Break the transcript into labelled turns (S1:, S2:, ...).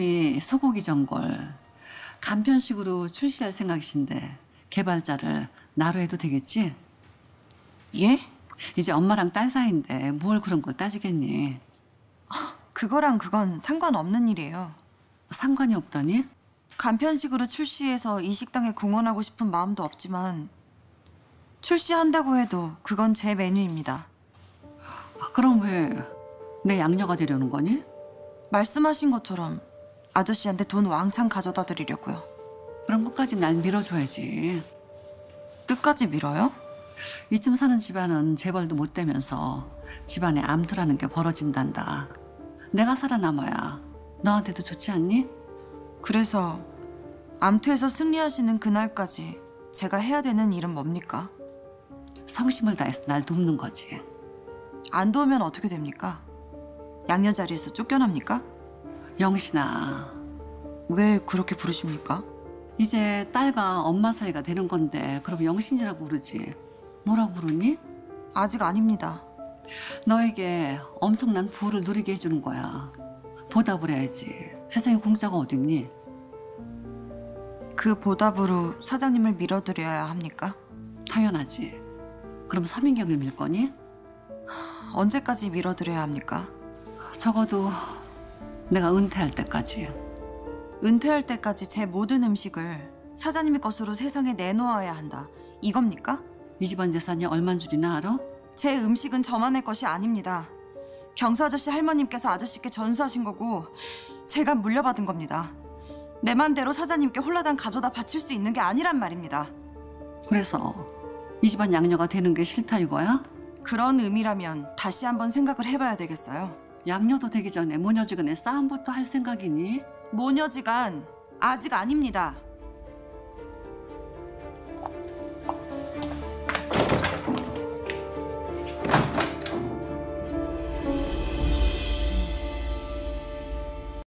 S1: 이 소고기 전골 간편식으로 출시할 생각이신데 개발자를 나로 해도 되겠지?
S2: 예?
S1: 이제 엄마랑 딸 사이인데 뭘 그런 걸 따지겠니?
S2: 그거랑 그건 상관없는 일이에요.
S1: 상관이 없다니?
S2: 간편식으로 출시해서 이 식당에 공헌하고 싶은 마음도 없지만 출시한다고 해도 그건 제 메뉴입니다.
S1: 아, 그럼 왜 내 양녀가 되려는 거니?
S2: 말씀하신 것처럼 아저씨한테 돈 왕창 가져다 드리려고요.
S1: 그런 것까지 날 밀어줘야지.
S2: 끝까지 밀어요?
S1: 이쯤 사는 집안은 재벌도 못 되면서 집안에 암투라는 게 벌어진단다. 내가 살아남아야 너한테도 좋지 않니?
S2: 그래서 암투에서 승리하시는 그날까지 제가 해야 되는 일은 뭡니까?
S1: 성심을 다해서 날 돕는 거지.
S2: 안 도우면 어떻게 됩니까? 양녀 자리에서 쫓겨납니까?
S1: 영신아,
S2: 왜 그렇게 부르십니까?
S1: 이제 딸과 엄마 사이가 되는 건데 그럼 영신이라고 부르지. 뭐라고 부르니?
S2: 아직 아닙니다.
S1: 너에게 엄청난 부를 누리게 해주는 거야. 보답을 해야지. 세상에 공짜가 어딨니?
S2: 그 보답으로 사장님을 밀어드려야 합니까?
S1: 당연하지. 그럼 서민경을 밀 거니?
S2: 언제까지 밀어드려야 합니까?
S1: 적어도 내가 은퇴할 때까지.
S2: 은퇴할 때까지 제 모든 음식을 사장님의 것으로 세상에 내놓아야 한다. 이겁니까?
S1: 이 집안 재산이 얼만 줄이나 알아?
S2: 제 음식은 저만의 것이 아닙니다. 경사 아저씨 할머님께서 아저씨께 전수하신 거고 제가 물려받은 겁니다. 내 맘대로 사장님께 홀라당 가져다 바칠 수 있는 게 아니란 말입니다.
S1: 그래서 이 집안 양녀가 되는 게 싫다 이거야?
S2: 그런 의미라면 다시 한번 생각을 해봐야 되겠어요.
S1: 양녀도 되기 전에 모녀지간에 싸움부터 할 생각이니?
S2: 모녀지간 아직 아닙니다.